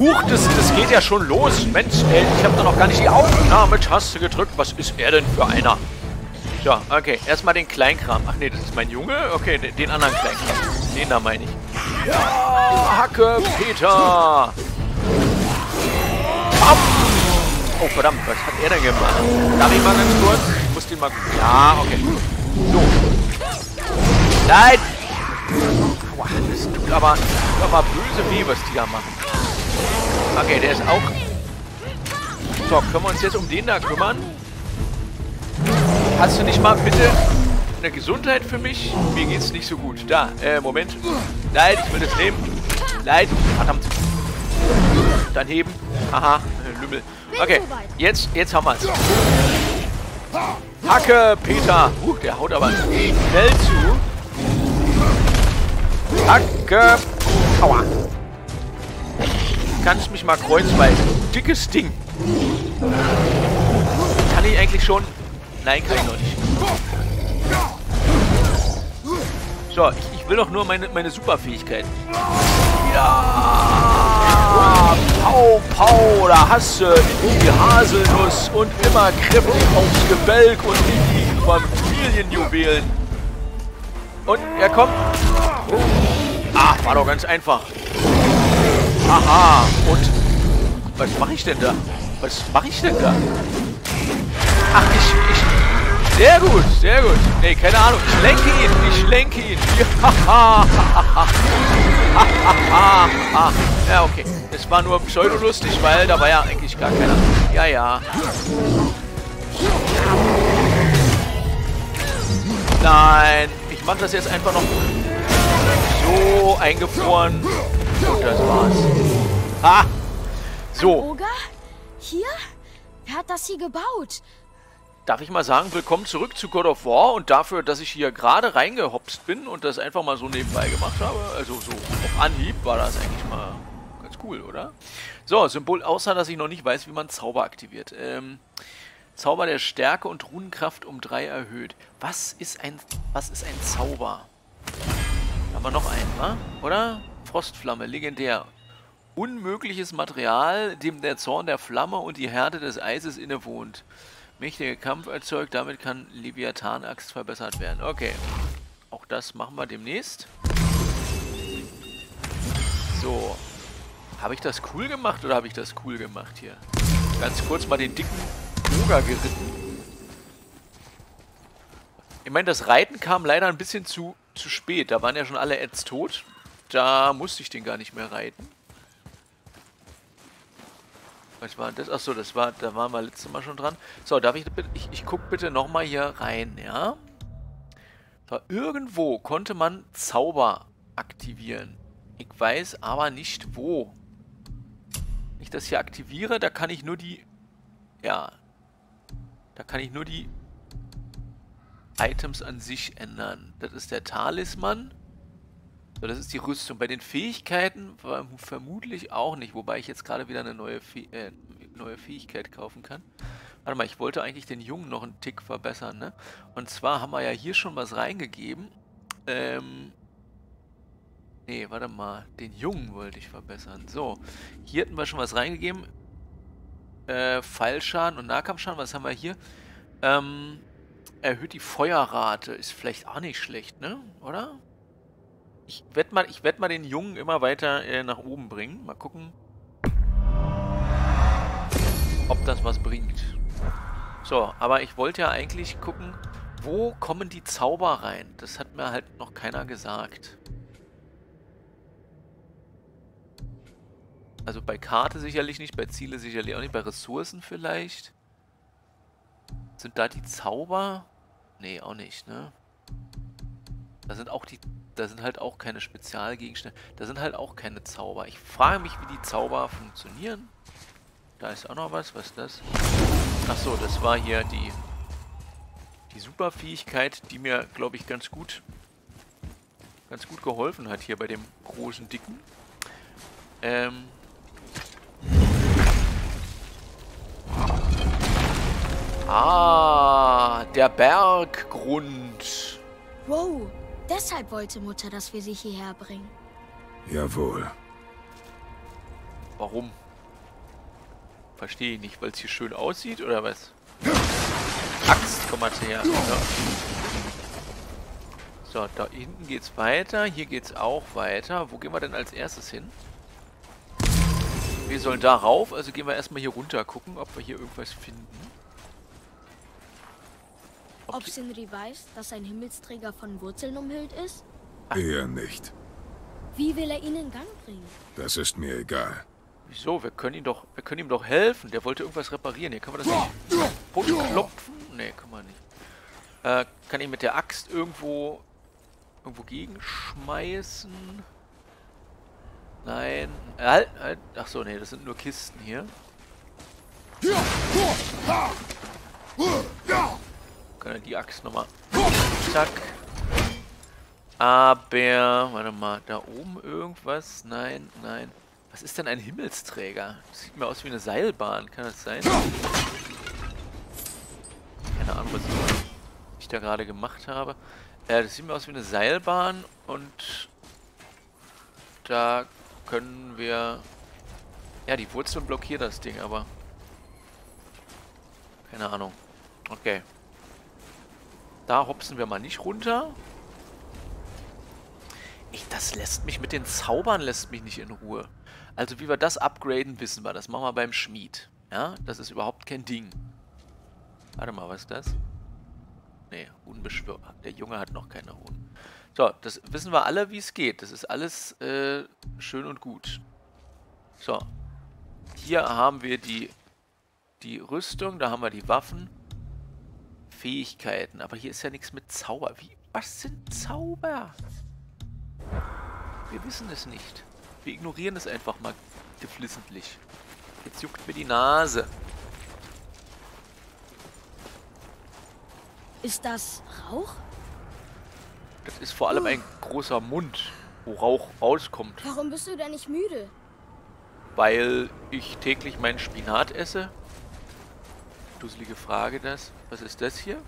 Huch, das, das geht ja schon los. Mensch, ey, ich habe da noch gar nicht die Aufnahmetaste gedrückt. Was ist er denn für einer? So, okay. Erstmal den Kleinkram. Ach nee, das ist mein Junge? Okay, den, den anderen Kleinkram. Den da meine ich. Ja, Hacke, Peter. Bam. Oh, verdammt, was hat er denn gemacht? Darf ich mal ganz kurz? Ich muss den mal... Ja, okay. So. Nein! Aua, das tut aber, tut aber böse weh, was die da machen. Okay, der ist auch... So, können wir uns jetzt um den da kümmern? Hast du nicht mal bitte eine Gesundheit für mich? Mir geht's nicht so gut. Da, äh, Moment. Nein, ich will das nehmen. Nein, verdammt. Dann heben. Aha, äh, Lümmel. Okay, jetzt, jetzt haben wir's. Hacke, Peter. Uh, der haut aber schnell zu. Hacke. Aua. Kann ich mich mal kreuzweisen? Dickes Ding. Kann ich eigentlich schon... Nein, kann ich noch nicht. So, ich, ich will doch nur meine, meine Superfähigkeiten. Ja! Pau, Pau, da hast du in die Haselnuss und immer kräftig aufs Gebälk und in die Familienjuwelen. Und er kommt. Ah, war doch ganz einfach. Aha, und was mache ich denn da? Was mache ich denn da? Ach, ich, ich... Sehr gut, sehr gut. Nee, keine Ahnung. Ich lenke ihn, ich lenke ihn. ja, okay. Es war nur pseudolustig, weil da war ja eigentlich gar keiner. Ja, ja. Nein, ich mache das jetzt einfach noch so eingefroren. Und das war's. Ha! So. Hier? Wer hat das hier gebaut? Darf ich mal sagen, willkommen zurück zu God of War und dafür, dass ich hier gerade reingehopst bin und das einfach mal so nebenbei gemacht habe, also so auf Anhieb, war das eigentlich mal ganz cool, oder? So, Symbol, außer dass ich noch nicht weiß, wie man Zauber aktiviert. Ähm, Zauber der Stärke und Runenkraft um 3 erhöht. Was ist ein, was ist ein Zauber? Da haben wir noch einen, wa? oder? Frostflamme, legendär. Unmögliches Material, dem der Zorn der Flamme und die Härte des Eises innewohnt. Mächtiger Kampf erzeugt, damit kann Leviathan-Axt verbessert werden. Okay. Auch das machen wir demnächst. So. Habe ich das cool gemacht oder habe ich das cool gemacht hier? Ganz kurz mal den dicken Yoga geritten. Ich meine, das Reiten kam leider ein bisschen zu, zu spät. Da waren ja schon alle Ads tot. Da musste ich den gar nicht mehr reiten. Was war das? Achso, das war, da waren wir letztes Mal schon dran. So, darf ich, ich, ich guck bitte nochmal hier rein, ja? So, irgendwo konnte man Zauber aktivieren. Ich weiß aber nicht wo. Wenn ich das hier aktiviere, da kann ich nur die, ja, da kann ich nur die Items an sich ändern. Das ist der Talisman. So, das ist die Rüstung. Bei den Fähigkeiten vermutlich auch nicht, wobei ich jetzt gerade wieder eine neue, Fäh äh, neue Fähigkeit kaufen kann. Warte mal, ich wollte eigentlich den Jungen noch einen Tick verbessern, ne? Und zwar haben wir ja hier schon was reingegeben. Ähm... Nee, warte mal. Den Jungen wollte ich verbessern. So, hier hatten wir schon was reingegeben. Äh, Fallschaden und Nahkampfschaden. Was haben wir hier? Ähm, erhöht die Feuerrate. Ist vielleicht auch nicht schlecht, ne? Oder? Ich werde mal, werd mal den Jungen immer weiter äh, nach oben bringen. Mal gucken, ob das was bringt. So, aber ich wollte ja eigentlich gucken, wo kommen die Zauber rein? Das hat mir halt noch keiner gesagt. Also bei Karte sicherlich nicht, bei Ziele sicherlich auch nicht, bei Ressourcen vielleicht. Sind da die Zauber? Nee, auch nicht, ne? Da sind auch die da sind halt auch keine Spezialgegenstände. Da sind halt auch keine Zauber. Ich frage mich, wie die Zauber funktionieren. Da ist auch noch was. Was ist das? Achso, das war hier die, die Superfähigkeit, die mir, glaube ich, ganz gut ganz gut geholfen hat hier bei dem großen Dicken. Ähm... Ah, der Berggrund. Wow, Deshalb wollte Mutter, dass wir sie hierher bringen. Jawohl. Warum? Verstehe ich nicht, weil es hier schön aussieht oder was? Axt, komm mal her. So. so, da hinten geht's weiter. Hier geht's auch weiter. Wo gehen wir denn als erstes hin? Wir sollen da rauf, also gehen wir erstmal hier runter gucken, ob wir hier irgendwas finden. Ob Sinri weiß, dass ein Himmelsträger von Wurzeln umhüllt ist? Eher nicht. Wie will er ihn in Gang bringen? Das ist mir egal. Wieso? Wir können ihn doch, wir können ihm doch helfen. Der wollte irgendwas reparieren. Hier kann man das nicht klopfen? Nee, kann man nicht. Äh, kann ich mit der Axt irgendwo irgendwo gegenschmeißen? Nein. Halt, halt. Ach so, nee, das sind nur Kisten hier. Kann er die Axt nochmal. Zack. Aber, warte mal, da oben irgendwas? Nein, nein. Was ist denn ein Himmelsträger? Das sieht mir aus wie eine Seilbahn, kann das sein? Keine Ahnung, was ich da gerade gemacht habe. Äh, das sieht mir aus wie eine Seilbahn und da können wir... Ja, die Wurzeln blockiert das Ding, aber... Keine Ahnung. Okay. Da hopsen wir mal nicht runter. Ich, das lässt mich mit den Zaubern lässt mich nicht in Ruhe. Also wie wir das upgraden, wissen wir. Das machen wir beim Schmied. Ja, das ist überhaupt kein Ding. Warte mal, was ist das? Nee, Unbeschwör. Der Junge hat noch keine Ruhen. So, das wissen wir alle, wie es geht. Das ist alles äh, schön und gut. So. Hier haben wir die, die Rüstung, da haben wir die Waffen. Fähigkeiten. Aber hier ist ja nichts mit Zauber. Wie? Was sind Zauber? Wir wissen es nicht. Wir ignorieren es einfach mal geflissentlich. Jetzt juckt mir die Nase. Ist das Rauch? Das ist vor allem ein großer Mund, wo Rauch rauskommt. Warum bist du denn nicht müde? Weil ich täglich meinen Spinat esse. Dusselige Frage das. Was ist das hier?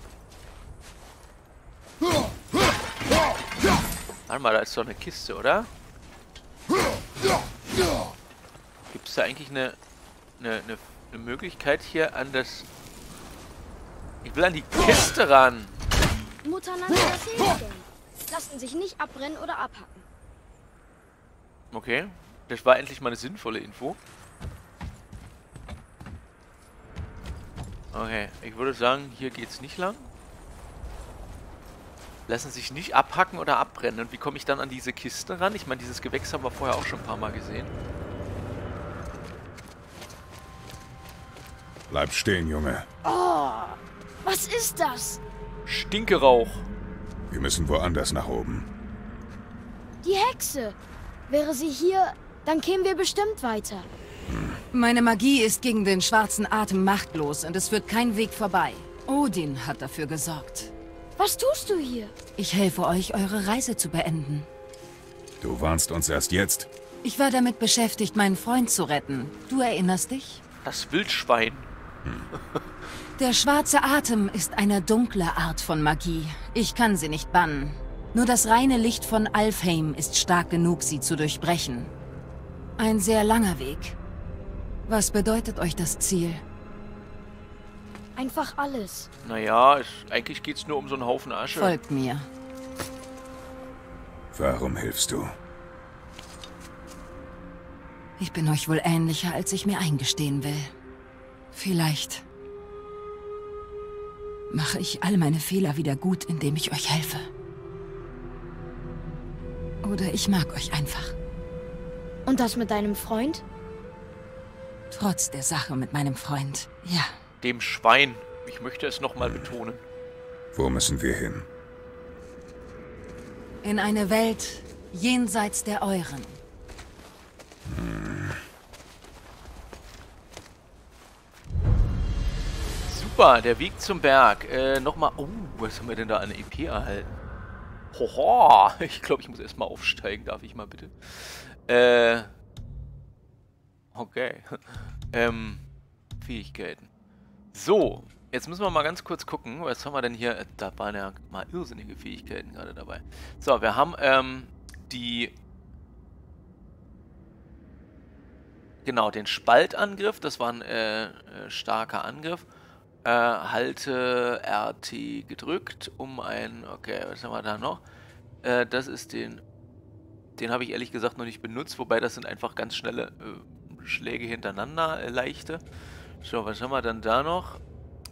Warte mal, da ist doch eine Kiste, oder? Gibt es da eigentlich eine, eine, eine, eine Möglichkeit hier an das... Ich will an die Kiste ran. Mutter nannte das Hilfsgeld. Lassen sich nicht abbrennen oder abhacken. Okay, das war endlich mal eine sinnvolle Info. Okay, ich würde sagen, hier geht's nicht lang. Lassen sich nicht abhacken oder abbrennen. Und wie komme ich dann an diese Kiste ran? Ich meine, dieses Gewächs haben wir vorher auch schon ein paar Mal gesehen. Bleib stehen, Junge. Oh, was ist das? Stinkerauch. Wir müssen woanders nach oben. Die Hexe. Wäre sie hier, dann kämen wir bestimmt weiter. Meine Magie ist gegen den schwarzen Atem machtlos und es führt kein Weg vorbei. Odin hat dafür gesorgt. Was tust du hier? Ich helfe euch, eure Reise zu beenden. Du warnst uns erst jetzt. Ich war damit beschäftigt, meinen Freund zu retten. Du erinnerst dich? Das Wildschwein. Der schwarze Atem ist eine dunkle Art von Magie. Ich kann sie nicht bannen. Nur das reine Licht von Alfheim ist stark genug, sie zu durchbrechen. Ein sehr langer Weg. Was bedeutet euch das Ziel? Einfach alles. Naja, es, eigentlich geht's nur um so einen Haufen Asche. Folgt mir. Warum hilfst du? Ich bin euch wohl ähnlicher, als ich mir eingestehen will. Vielleicht mache ich all meine Fehler wieder gut, indem ich euch helfe. Oder ich mag euch einfach. Und das mit deinem Freund? Trotz der Sache mit meinem Freund. Ja. Dem Schwein. Ich möchte es nochmal betonen. Wo müssen wir hin? In eine Welt jenseits der euren. Super, der Weg zum Berg. Äh, nochmal. Oh, was haben wir denn da an EP erhalten? Hoho, ich glaube, ich muss erstmal aufsteigen. Darf ich mal bitte? Äh. Okay. ähm, Fähigkeiten. So, jetzt müssen wir mal ganz kurz gucken. Was haben wir denn hier? Da waren ja mal irrsinnige Fähigkeiten gerade dabei. So, wir haben ähm, die genau, den Spaltangriff, das war ein äh, äh, starker Angriff. Äh, halte RT gedrückt, um ein, okay, was haben wir da noch? Äh, das ist den, den habe ich ehrlich gesagt noch nicht benutzt, wobei das sind einfach ganz schnelle äh, Schläge hintereinander, äh, leichte. So, was haben wir dann da noch?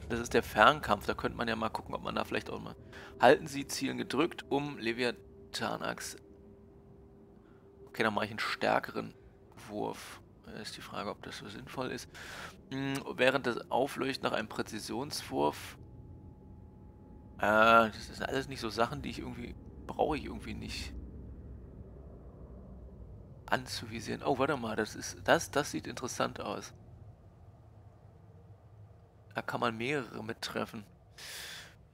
Das ist der Fernkampf, da könnte man ja mal gucken, ob man da vielleicht auch mal... Halten Sie Zielen gedrückt, um Leviathanax... Okay, dann mache ich einen stärkeren Wurf. Ist die Frage, ob das so sinnvoll ist. Hm, während das aufleuchtet nach einem Präzisionswurf. Äh, das sind alles nicht so Sachen, die ich irgendwie. brauche ich irgendwie nicht. Anzuvisieren. Oh, warte mal, das ist. Das, das sieht interessant aus. Da kann man mehrere mittreffen.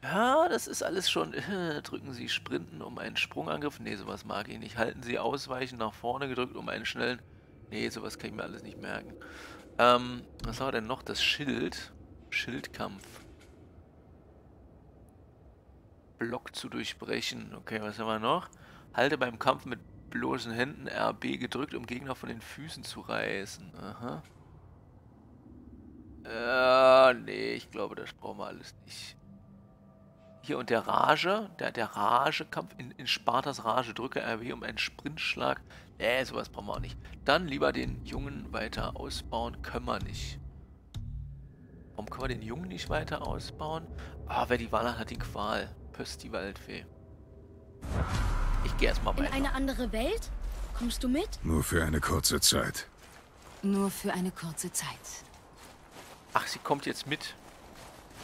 Ja, das ist alles schon. Äh, drücken Sie Sprinten um einen Sprungangriff. Ne, sowas mag ich nicht. Halten Sie Ausweichen nach vorne gedrückt um einen schnellen. Ne, sowas kann ich mir alles nicht merken. Ähm, was haben wir denn noch? Das Schild. Schildkampf. Block zu durchbrechen. Okay, was haben wir noch? Halte beim Kampf mit bloßen Händen RB gedrückt, um Gegner von den Füßen zu reißen. Aha. Äh, nee, ich glaube, das brauchen wir alles nicht. Hier und der Rage, der, der Rage-Kampf in, in Spartas Rage, drücke RW um einen Sprintschlag. Nee, sowas brauchen wir auch nicht. Dann lieber den Jungen weiter ausbauen, können wir nicht. Warum können wir den Jungen nicht weiter ausbauen? Ah, wer die Wahl hat, hat die Qual. Pöst die Waldfee. Ich gehe erstmal weiter. In eine andere Welt? Kommst du mit? Nur für eine kurze Zeit. Nur für eine kurze Zeit. Ach, sie kommt jetzt mit.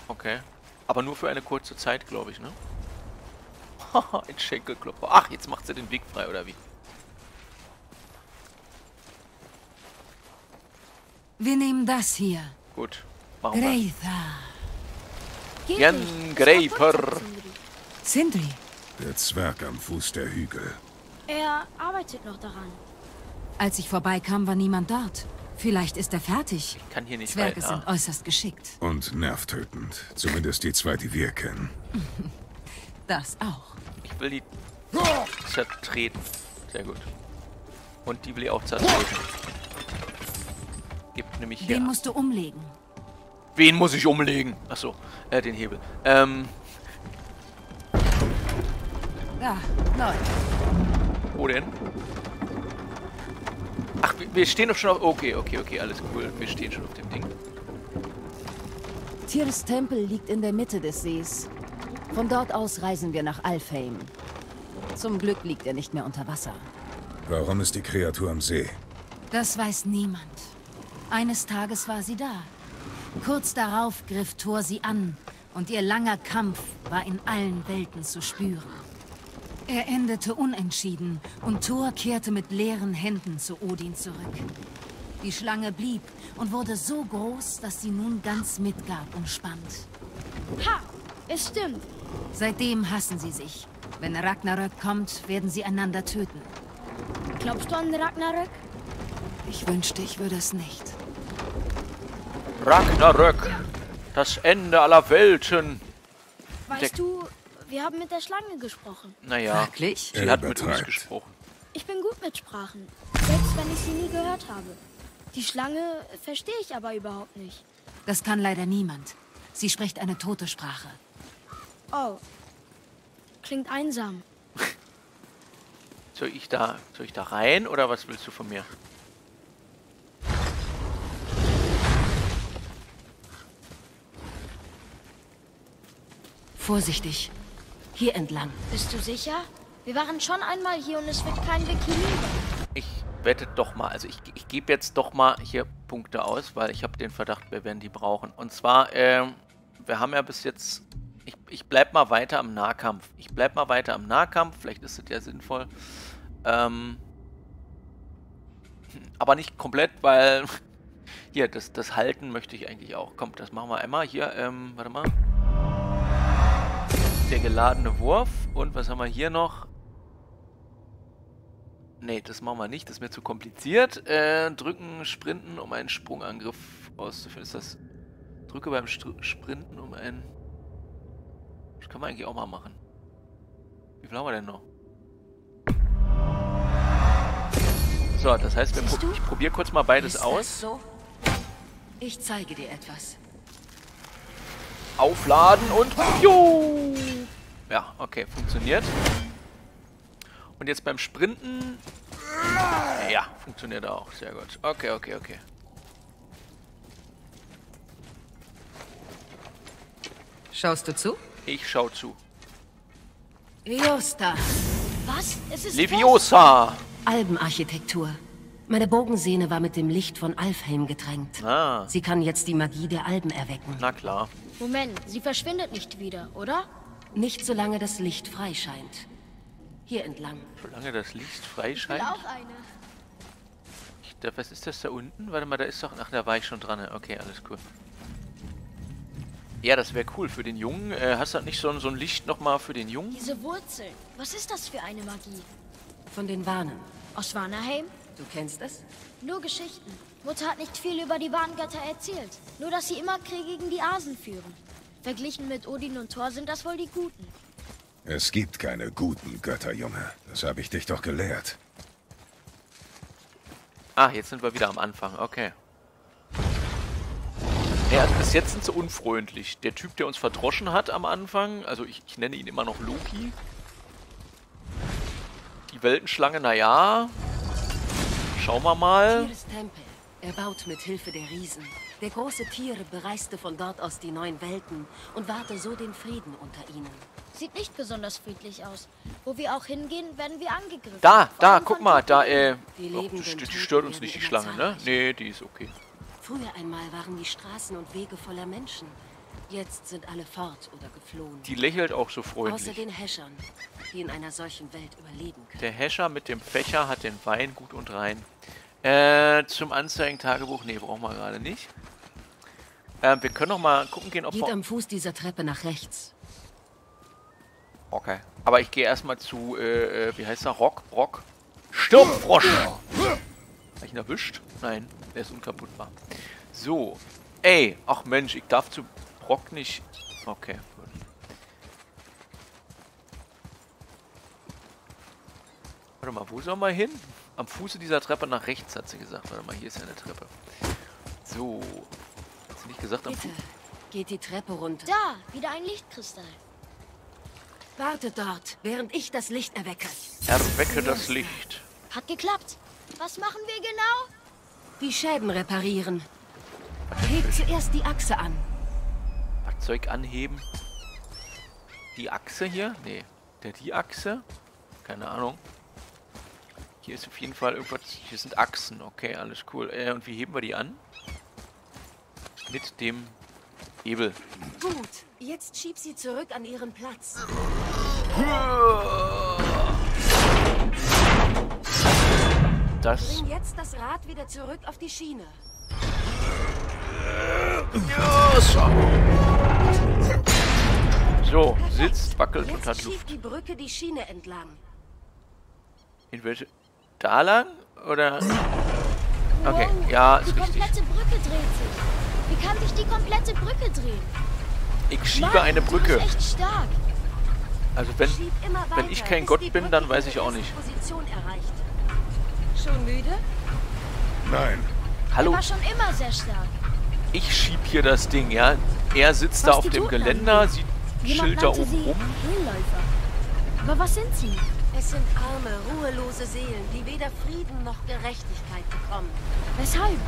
Okay. Aber nur für eine kurze Zeit, glaube ich, ne? Haha, ein Schenkelklopper. Ach, jetzt macht sie den Weg frei, oder wie? Wir nehmen das hier. Gut, machen wir. Greitha. War Putz, Sindri. Der Zwerg am Fuß der Hügel. Er arbeitet noch daran. als ich vorbeikam, war niemand dort. Vielleicht ist er fertig. Ich kann hier nicht Zwerge weiter. sind äußerst geschickt. Und nervtötend. Zumindest die zwei, die wir kennen. Das auch. Ich will die zertreten. Sehr gut. Und die will ich auch zertreten. Gibt nämlich hier... Den musst du umlegen. Wen muss ich umlegen? Achso, äh, den Hebel. Ähm, Ja, läuft. wo denn? Ach, wir- stehen doch schon auf... Okay, okay, okay, alles cool. Wir stehen schon auf dem Ding. Tirs Tempel liegt in der Mitte des Sees. Von dort aus reisen wir nach Alfheim. Zum Glück liegt er nicht mehr unter Wasser. Warum ist die Kreatur am See? Das weiß niemand. Eines Tages war sie da. Kurz darauf griff Thor sie an und ihr langer Kampf war in allen Welten zu spüren. Er endete unentschieden und Thor kehrte mit leeren Händen zu Odin zurück. Die Schlange blieb und wurde so groß, dass sie nun ganz Midgard umspannt. Ha! Es stimmt. Seitdem hassen sie sich. Wenn Ragnarök kommt, werden sie einander töten. Glaubst du an Ragnarök? Ich wünschte, ich würde es nicht. Ragnarök. Das Ende aller Welten. Weißt du, wir haben mit der Schlange gesprochen. Naja, Wirklich? sie Er hat mit uns gesprochen. Ich bin gut mit Sprachen, selbst wenn ich sie nie gehört habe. Die Schlange verstehe ich aber überhaupt nicht. Das kann leider niemand. Sie spricht eine tote Sprache. Oh, klingt einsam. Soll ich da, soll ich da rein oder was willst du von mir? Vorsichtig. Hier entlang. Bist du sicher? Wir waren schon einmal hier und es wird kein Weg hinüber. Ich wette doch mal, also ich, ich gebe jetzt doch mal hier Punkte aus, weil ich habe den Verdacht, wir werden die brauchen. Und zwar, ähm, wir haben ja bis jetzt, ich, ich bleib mal weiter am Nahkampf. Ich bleib mal weiter am Nahkampf, vielleicht ist das ja sinnvoll. Ähm, aber nicht komplett, weil hier, das, das Halten möchte ich eigentlich auch. Kommt, das machen wir einmal. Hier, ähm, warte mal. Der geladene Wurf. Und was haben wir hier noch? Nee, das machen wir nicht. Das ist mir zu kompliziert. Äh, drücken, sprinten, um einen Sprungangriff auszuführen. Ist das... Drücke beim Str Sprinten, um einen... Das können wir eigentlich auch mal machen. Wie viel haben wir denn noch? So, das heißt, wir pro ich probiere kurz mal beides aus. so? Ich zeige dir etwas. Aufladen und... Jo! Ja, okay, funktioniert. Und jetzt beim Sprinten... Ja, funktioniert auch. Sehr gut. Okay, okay, okay. Schaust du zu? Ich schau zu. Riosta. Was? Es ist Leviosa! Albenarchitektur. Meine Bogensehne war mit dem Licht von Alfheim getränkt. Ah, Sie kann jetzt die Magie der Alben erwecken. na klar. Moment, sie verschwindet nicht wieder, oder? Nicht solange das Licht frei scheint. Hier entlang. Solange das Licht frei Ich will scheint. auch eine. Ich, da, was ist das da unten? Warte mal, da ist doch... Ach, da war ich schon dran. Okay, alles cool. Ja, das wäre cool für den Jungen. Äh, hast du nicht so, ein- so ein Licht nochmal für den Jungen? Diese Wurzeln. Was ist das für eine Magie? Von den Warnen. Aus Vanaheim? Du kennst es? Nur Geschichten. Mutter hat nicht viel über die Warngötter erzählt. Nur, dass sie immer Krieg gegen die Asen führen. Verglichen mit Odin und Thor sind das wohl die Guten. Es gibt keine guten Götter, Junge. Das habe ich dich doch gelehrt. Ah, jetzt sind wir wieder am Anfang. Okay. Ja, also bis jetzt sind sie unfreundlich. Der Typ, der uns verdroschen hat am Anfang, also ich, ich nenne ihn immer noch Loki. Die Weltenschlange, naja. Schauen wir mal. Tempel. Erbaut mit Hilfe der Riesen. Der große Tiere bereiste von dort aus die neuen Welten und wahrte so den Frieden unter ihnen. Sieht nicht besonders friedlich aus. Wo wir auch hingehen, werden wir angegriffen. Da, Vor da, guck mal, da, äh. Die oh, die, die stört uns nicht, die Schlange, ne? Nee, die ist okay. Früher einmal waren die Straßen und Wege voller Menschen. Jetzt sind alle fort oder geflohen. Die lächelt auch so Außer freundlich. den Häschern, die in einer solchen Welt überleben können. Der Häscher mit dem Fächer hat den Wein gut und rein. Äh, zum Anzeigen-Tagebuch, nee, brauchen wir gerade nicht. Ähm, wir können noch mal gucken gehen, ob Geht wir... am Fuß dieser Treppe nach rechts. Okay. Aber ich gehe erstmal zu, äh, äh, wie heißt er? Rock, Brock. Sturmfrosch! Hab ich ihn erwischt? Nein, der ist unkaputtbar. So. Ey, ach Mensch, ich darf zu Brock nicht... Okay, gut. Warte mal, wo soll man hin? Am Fuße dieser Treppe nach rechts, hat sie gesagt. Warte mal, hier ist ja eine Treppe. So. Hat sie nicht gesagt am Bitte, Fuß? geht die Treppe runter. Da, wieder ein Lichtkristall. Wartet dort, während ich das Licht erwecke. Erwecke das Licht. Hat geklappt. Was machen wir genau? Die Schäden reparieren. Hebt zuerst die Achse an. Fahrzeug anheben. Die Achse hier? Nee. Der die Achse? Keine Ahnung. Hier ist auf jeden Fall irgendwas. Hier sind Achsen. Okay, alles cool. Äh, und wie heben wir die an? Mit dem Hebel. Gut, jetzt schieb sie zurück an ihren Platz. Das. Bring jetzt das Rad wieder zurück auf die Schiene. So, sitzt, wackelt und Jetzt hat schieb Luft. die Brücke die Schiene entlang. In welche? Da lang? Oder? Okay, Wow, ja, Die ist richtig. komplette Brücke dreht sich. Wie kann sich die komplette Brücke drehen? Ich schiebe Mann, eine Du Brücke. bist echt stark. Also wenn, wenn ich kein Gott die bin, dann weiß ich auch nicht. Position erreicht. Schon müde? Nein, Hallo, war schon immer sehr stark. ich schieb hier das Ding, ja. Er sitzt da Was auf die dem Geländer, sieht Jemand Schilder nannte oben sie rum. Aber was sind sie? Es sind arme, ruhelose Seelen, die weder Frieden noch Gerechtigkeit bekommen. Weshalb?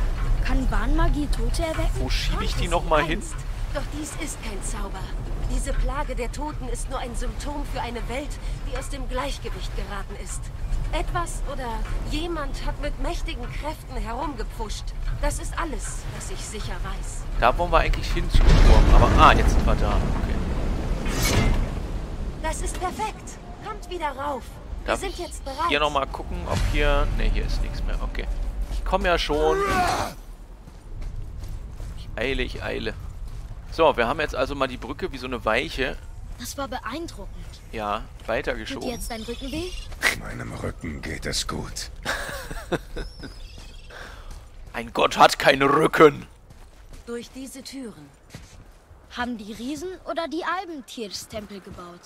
Kann Bahnmagie Tote erwecken? Wo schiebe ich die Konnte noch sie mal hin? Doch dies ist kein Zauber. Diese Plage der Toten ist nur ein Symptom für eine Welt, die aus dem Gleichgewicht geraten ist. Etwas oder jemand hat mit mächtigen Kräften herumgepfuscht. Das ist alles, was ich sicher weiß. Da wollen wir eigentlich hin zum Turm. Aber, ah, jetzt sind wir da. Okay. Das ist perfekt. Kommt wieder rauf. Wir Darf sind ich jetzt bereit. hier nochmal gucken, ob hier... Ne, hier ist nichts mehr. Okay. Ich komme ja schon. Ich eile, ich eile. So, wir haben jetzt also mal die Brücke wie so eine Weiche, Das war beeindruckend. ja, Tut dir weitergeschoben. jetzt dein Rücken weh? meinem Rücken geht es gut. Ein Gott hat keinen Rücken. Durch diese Türen. Haben die Riesen oder die Alben Tiers Tempel gebaut?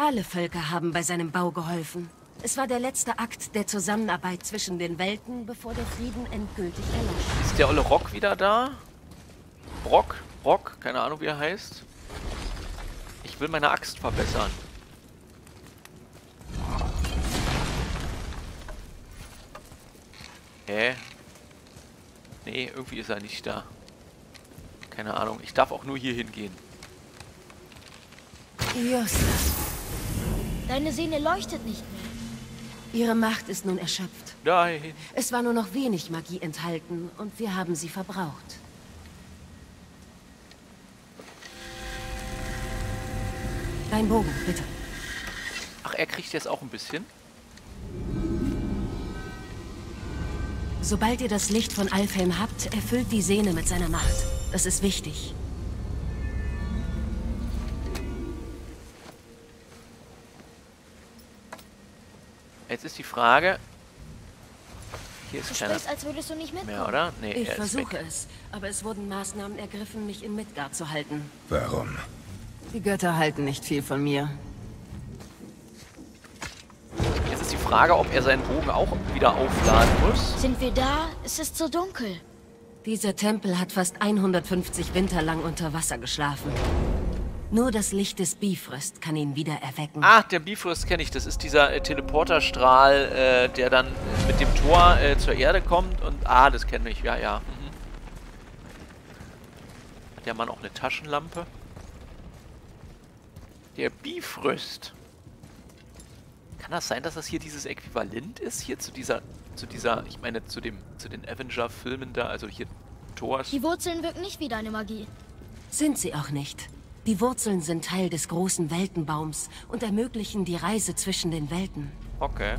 Alle Völker haben bei seinem Bau geholfen. Es war der letzte Akt der Zusammenarbeit zwischen den Welten, bevor der Frieden endgültig erlosch. Ist der olle Rock wieder da? Brock? Brock? Keine Ahnung, wie er heißt. Ich will meine Axt verbessern. Hä? Nee, irgendwie ist er nicht da. Keine Ahnung. Ich darf auch nur hier hingehen. Iosta, Deine Sehne leuchtet nicht mehr. ihre Macht ist nun erschöpft. Nein. Es war nur noch wenig Magie enthalten und wir haben sie verbraucht. Dein Bogen, bitte. Ach, er kriegt jetzt auch ein bisschen. Sobald ihr das Licht von Alfheim habt, erfüllt die Sehne mit seiner Macht. Das ist wichtig. Jetzt ist die Frage. Hier Du ist keiner sprichst, als würdest du nicht mitkommen. mehr, oder? Nee, Ich er versuche weg. es, aber es wurden Maßnahmen ergriffen, mich in Midgard zu halten. Warum? Die Götter halten nicht viel von mir. Jetzt ist die Frage, ob er seinen Bogen auch wieder aufladen muss. Sind wir da? Es ist so dunkel. Dieser Tempel hat fast 150 Winter lang unter Wasser geschlafen. Nur das Licht des Bifrost kann ihn wieder erwecken. Ah, der Bifrost kenne ich. Das ist dieser äh, Teleporterstrahl, äh, der dann äh, mit dem Tor äh, zur Erde kommt. Und ah, das kenne ich. Ja, ja. Mhm. Hat der Mann auch eine Taschenlampe? Der Bifrost. Kann das sein, dass das hier dieses Äquivalent ist? Hier zu dieser, zu dieser, ich meine, zu dem, zu den Avenger-Filmen da, also hier Thors. Die Wurzeln wirken nicht wie deine Magie. Sind sie auch nicht. Die Wurzeln sind Teil des großen Weltenbaums und ermöglichen die Reise zwischen den Welten. Okay.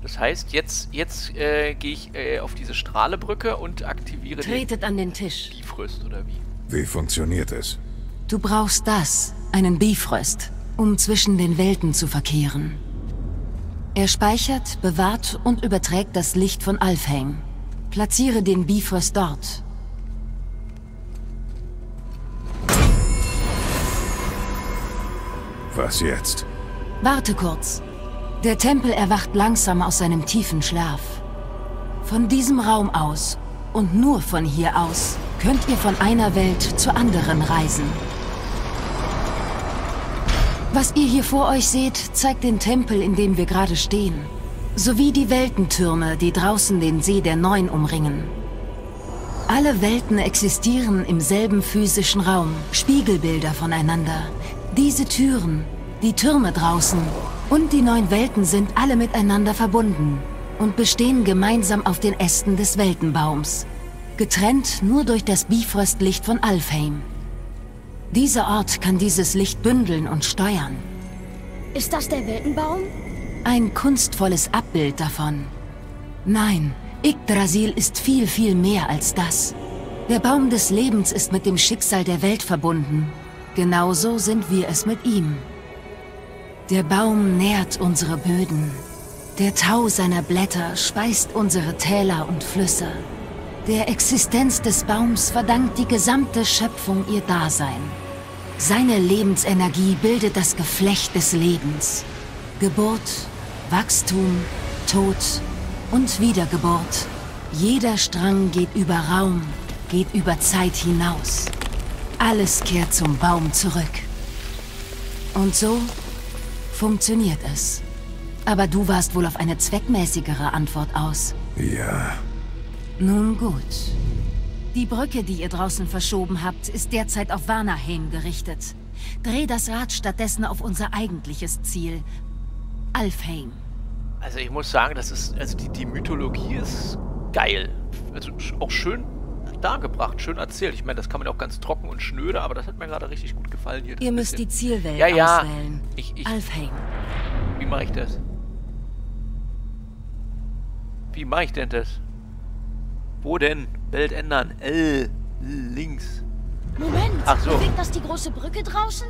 Das heißt, jetzt, jetzt äh, gehe ich äh, auf diese Strahlebrücke und aktiviere den Tretet an den Tisch. Bifrost, oder wie? Wie funktioniert es? Du brauchst das, einen Bifrost, um zwischen den Welten zu verkehren. Er speichert, bewahrt und überträgt das Licht von Alfheim. Platziere den Bifrost dort. Was jetzt? Warte kurz. Der Tempel erwacht langsam aus seinem tiefen Schlaf. Von diesem Raum aus und nur von hier aus könnt ihr von einer Welt zur anderen reisen. Was ihr hier vor euch seht, zeigt den Tempel, in dem wir gerade stehen. Sowie die Weltentürme, die draußen den See der Neun umringen. Alle Welten existieren im selben physischen Raum, Spiegelbilder voneinander. Diese Türen, die Türme draußen und die neun Welten sind alle miteinander verbunden und bestehen gemeinsam auf den Ästen des Weltenbaums, getrennt nur durch das Bifrostlicht von Alfheim. Dieser Ort kann dieses Licht bündeln und steuern. Ist das der Weltenbaum? Ein kunstvolles Abbild davon. Nein, Yggdrasil ist viel, viel mehr als das. Der Baum des Lebens ist mit dem Schicksal der Welt verbunden. Genauso sind wir es mit ihm. Der Baum nährt unsere Böden. Der Tau seiner Blätter speist unsere Täler und Flüsse. Der Existenz des Baums verdankt die gesamte Schöpfung ihr Dasein. Seine Lebensenergie bildet das Geflecht des Lebens. Geburt, Wachstum, Tod und Wiedergeburt. Jeder Strang geht über Raum, geht über Zeit hinaus. Alles kehrt zum Baum zurück. Und so funktioniert es. Aber du warst wohl auf eine zweckmäßigere Antwort aus. Ja, Nun gut. Die Brücke, die ihr draußen verschoben habt, ist derzeit auf Vanaheim gerichtet. Dreh das Rad stattdessen auf unser eigentliches Ziel. Alfheim. Also ich muss sagen, das ist, also die, die Mythologie ist geil. Also auch schön dargebracht, schön erzählt. Ich meine, das kann man ja auch ganz trocken und schnöde, aber das hat mir gerade richtig gut gefallen hier. Ihr müsst die. Zielwelt Ja, ja. auswählen. Ich, ich, Alfheim. wie mache ich das? Wie mache ich denn das? Wo denn? Welt ändern. L. Links. Moment, Ach so. bewegt das die große Brücke draußen?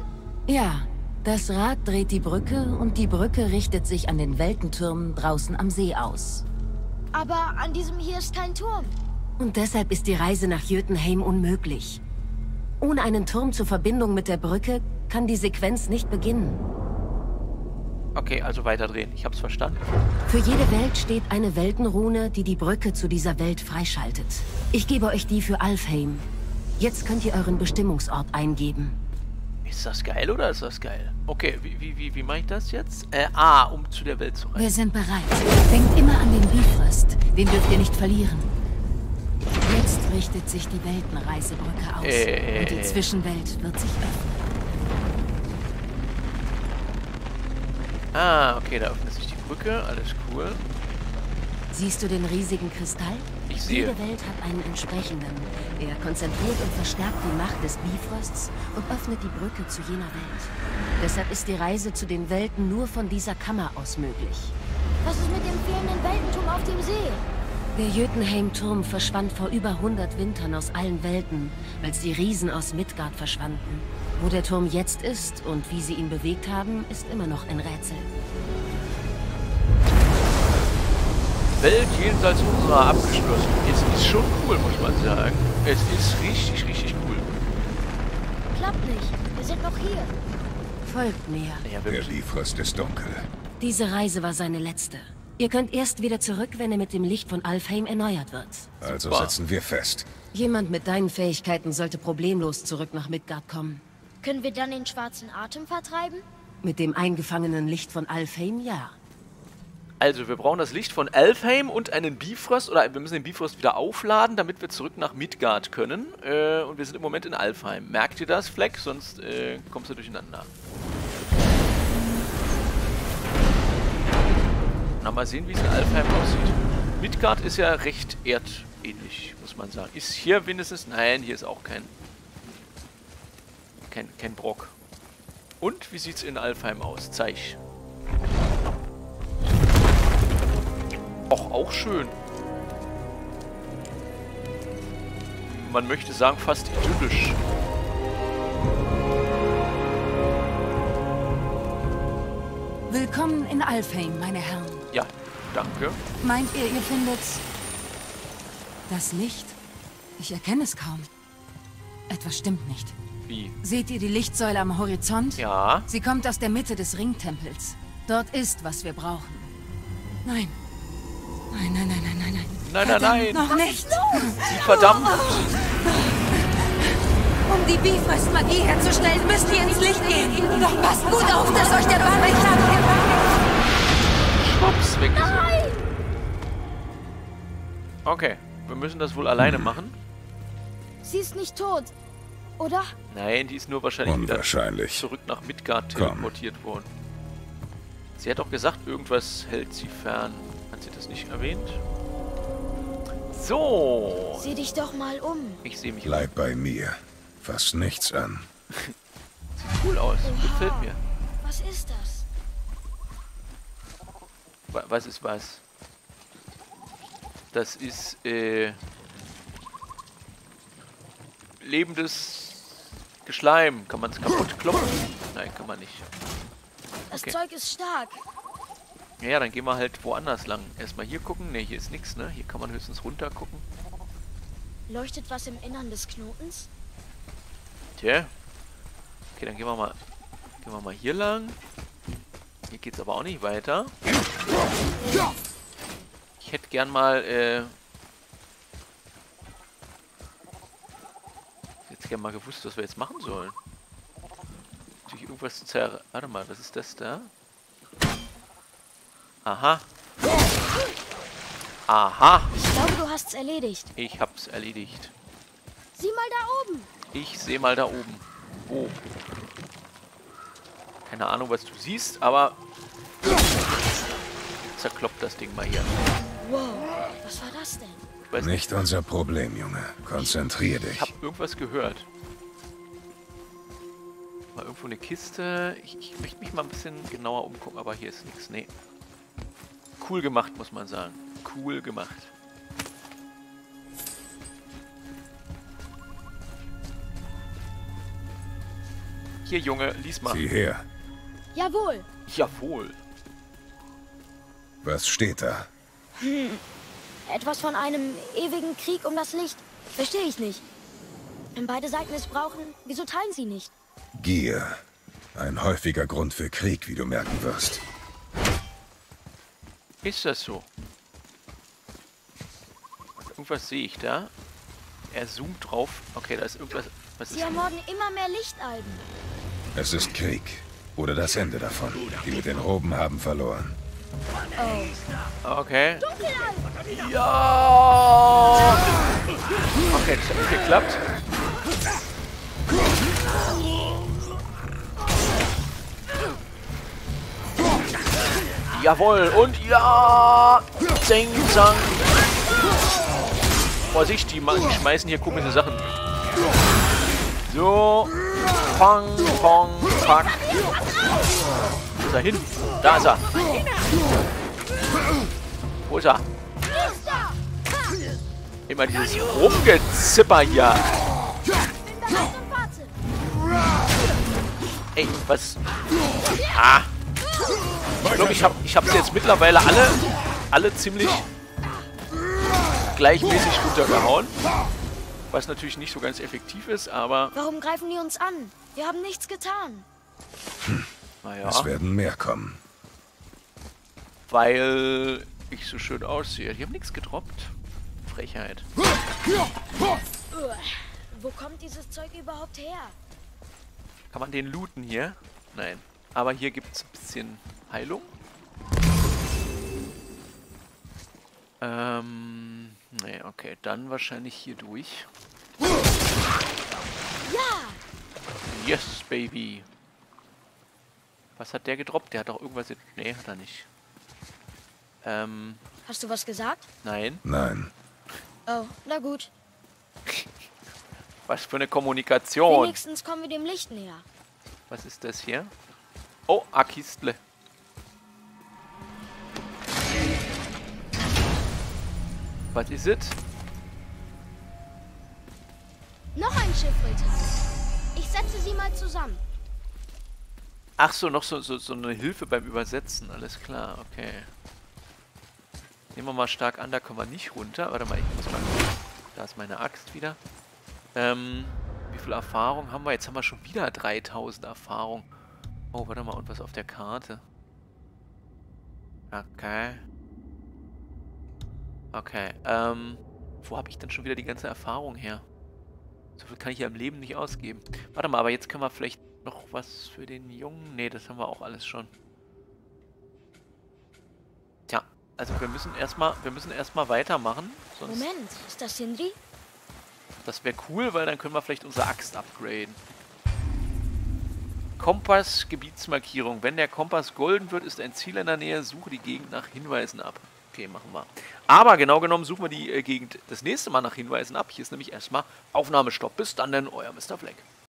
Ja, das Rad dreht die Brücke und die Brücke richtet sich an den Weltentürmen draußen am See aus. Aber an diesem hier ist kein Turm. Und deshalb ist die Reise nach Jötunheim unmöglich. Ohne einen Turm zur Verbindung mit der Brücke kann die Sequenz nicht beginnen. Okay, also weiterdrehen. Ich hab's verstanden. Für jede Welt steht eine Weltenrune, die die Brücke zu dieser Welt freischaltet. Ich gebe euch die für Alfheim. Jetzt könnt ihr euren Bestimmungsort eingeben. Ist das geil oder ist das geil? Okay, wie, wie, wie, wie mache ich das jetzt? Äh, ah, um zu der Welt zu reisen. Wir sind bereit. Denkt immer an den Bifrost. Den dürft ihr nicht verlieren. Richtet sich die Weltenreisebrücke aus. Äh, und die Zwischenwelt wird sich öffnen. Ah, okay, da öffnet sich die Brücke. Alles cool. Siehst du den riesigen Kristall? Ich sehe. Jede Welt hat einen entsprechenden. Er konzentriert und verstärkt die Macht des Bifrosts und öffnet die Brücke zu jener Welt. Deshalb ist die Reise zu den Welten nur von dieser Kammer aus möglich. Was ist mit dem fehlenden Weltentum auf dem See? Der Jötunheim-Turm verschwand vor über 100 Wintern aus allen Welten, als die Riesen aus Midgard verschwanden. Wo der Turm jetzt ist und wie sie ihn bewegt haben, ist immer noch ein Rätsel. Welt jenseits unserer abgeschlossen. Es ist schon cool, muss man sagen. Es ist richtig, richtig cool. Klappt nicht. Wir sind noch hier. Folgt mir. Ja, Der Bifrost ist dunkel. Diese Reise war seine letzte. Ihr könnt erst wieder zurück, wenn er mit dem Licht von Alfheim erneuert wird. Also Super. setzen wir fest. Jemand mit deinen Fähigkeiten sollte problemlos zurück nach Midgard kommen. Können wir dann den schwarzen Atem vertreiben? Mit dem eingefangenen Licht von Alfheim, ja. also, wir brauchen das Licht von Elfheim und einen Bifrost. Oder wir müssen den Bifrost wieder aufladen, damit wir zurück nach Midgard können. Äh, und wir sind im Moment in Alfheim. Merkt ihr das, Fleck? Sonst äh, kommst du durcheinander. Na, mal sehen, wie es in Alfheim aussieht. Midgard ist ja recht erdähnlich, muss man sagen. Ist hier wenigstens... Nein, hier ist auch kein... Kein, kein Brock. Und wie sieht's in Alfheim aus? Zeig. Auch, auch schön. Man möchte sagen, fast idyllisch. Willkommen in Alfheim, meine Herren. Danke. Meint ihr, ihr findet das Licht? Ich erkenne es kaum. Etwas stimmt nicht. Wie? Seht ihr die Lichtsäule am Horizont? Ja. Sie kommt aus der Mitte des Ringtempels. Dort ist, was wir brauchen. Nein. Nein, nein, nein, nein, nein, nein. Nein, nein, nein. Noch nicht. Verdammt. Um die Bifrost-Magie herzustellen, müsst ihr ins Licht gehen. Doch passt gut auf, dass euch der Bann nicht Weg ist sie. Okay, wir müssen das wohl alleine machen. Sie ist nicht tot. Oder? Nein, die ist nur wahrscheinlich wieder Unwahrscheinlich. zurück nach Midgard Komm. teleportiert worden. Sie hat auch gesagt, irgendwas hält sie fern. Hat sie das nicht erwähnt? So. Sieh dich doch mal um. Ich sehe mich Bleib bei mir. Fass nichts an. cool aus. Gefällt mir. Was ist das? Wa- Was ist was? Das ist, äh... Lebendes Geschleim. Kann man es kaputt klopfen? Nein, kann man nicht. Das Okay. Zeug ist stark. Ja, ja, dann gehen wir halt woanders lang. Erstmal hier gucken. Ne, hier ist nichts, ne? Hier kann man höchstens runter gucken. Leuchtet was im Innern des Knotens? Tja. Okay, dann gehen wir mal. Gehen wir mal hier lang. Hier geht's aber auch nicht weiter. Ich hätte gern mal, äh. hätte gern mal gewusst, was wir jetzt machen sollen. Natürlich irgendwas zu zer... Warte mal, was ist das da? Aha. Aha. Ich glaube, du hast's erledigt. Ich hab's erledigt. Sieh mal da oben. Ich sehe mal da oben. Oh. Keine Ahnung, was du siehst, aber... Zerkloppt das Ding mal hier. Wow. Was war das denn? Nicht, Nicht unser Problem, Junge. Konzentrier dich. ich habe irgendwas gehört. Mal irgendwo eine Kiste. Ich, ich möchte mich mal ein bisschen genauer umgucken, aber hier ist nichts. Nee. Cool gemacht, muss man sagen. Cool gemacht. Hier, Junge, lies mal. Sieh her. Jawohl. Jawohl. Was steht da? Etwas von einem ewigen Krieg um das Licht. Verstehe ich nicht. Wenn beide Seiten es brauchen, wieso teilen sie nicht? Gier. Ein häufiger Grund für Krieg, wie du merken wirst. Ist das so? Irgendwas sehe ich da. Er zoomt drauf. Okay, da ist irgendwas. Was Sie ist ermorden immer mehr Lichtalben. Es ist Krieg. Oder das Ende davon. Die mit den Roben haben verloren. Okay. Ja! Okay, das hat nicht geklappt. Jawohl, und ja! Zeng, zang! Vorsicht, die, die schmeißen hier komische Sachen. So. Pong, pong, pack. Ist er hin? Da ist er. Wo ist er? Immer dieses Rumgezipper hier. Ey, was? Ah. Ich glaube, ich habe ich hab sie jetzt mittlerweile alle, alle ziemlich gleichmäßig runtergehauen. Was natürlich nicht so ganz effektiv ist, aber Warum greifen die uns an? Wir haben nichts getan. Naja, Es werden mehr kommen. weil ich so schön aussehe. Die haben nichts gedroppt. Frechheit. Wo kommt dieses Zeug überhaupt her? Kann man den looten hier? Nein. Aber hier gibt es ein bisschen Heilung. Ähm, nee, okay. Dann wahrscheinlich hier durch. Ja! Yes, Baby. Was hat der gedroppt? Der hat doch irgendwas... Nee, hat er nicht. Ähm, Hast du was gesagt? nein. Nein. Oh, na gut. Was für eine Kommunikation. Wenigstens kommen wir dem Licht näher. Was ist das hier? Oh, a Kistle. Was ist es? Noch ein Chiffreteil. Ich setze sie mal zusammen. Ach so, noch so, so, so eine Hilfe beim Übersetzen. Alles klar, okay. Nehmen wir mal stark an, da kommen wir nicht runter. Warte mal, ich muss mal... Da ist meine Axt wieder. Ähm, wie viel Erfahrung haben wir? Jetzt haben wir schon wieder 3000 Erfahrung. Oh, warte mal, und was auf der Karte? Okay. Okay, ähm... Wo habe ich denn schon wieder die ganze Erfahrung her? So viel kann ich ja im Leben nicht ausgeben. Warte mal, aber jetzt können wir vielleicht noch was für den Jungen? Ne, das haben wir auch alles schon. Tja, also wir müssen erstmal, wir müssen erstmal weitermachen. Sonst, Moment, ist das Sindri? das wäre cool, weil dann können wir vielleicht unsere Axt upgraden. Kompass, Gebietsmarkierung. Wenn der Kompass golden wird, ist ein Ziel in der Nähe. Suche die Gegend nach Hinweisen ab. Okay, machen wir. Aber genau genommen suchen wir die äh, Gegend das nächste Mal nach Hinweisen ab. Hier ist nämlich erstmal Aufnahmestopp. Bis dann, denn euer Mr. Fleck.